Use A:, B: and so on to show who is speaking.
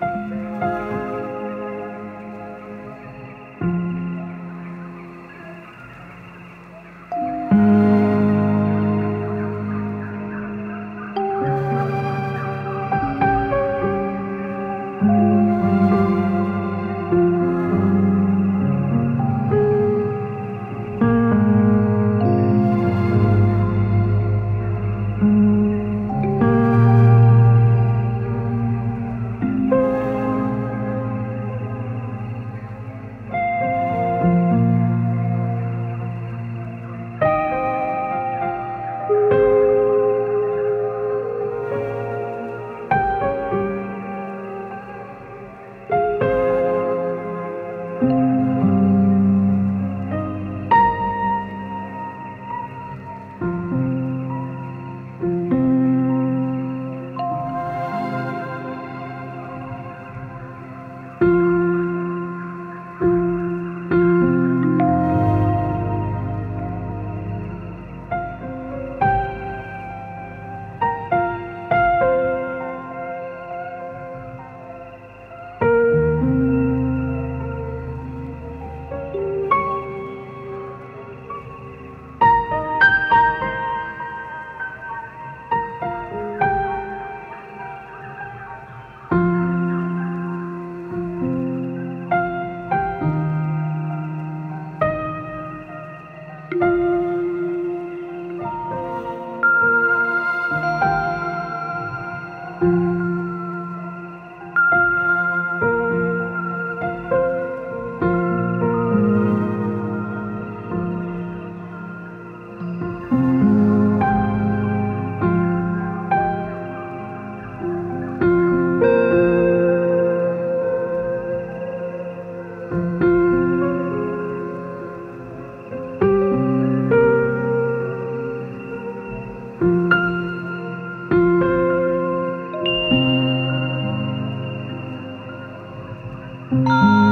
A: Música Thank you. Música hum.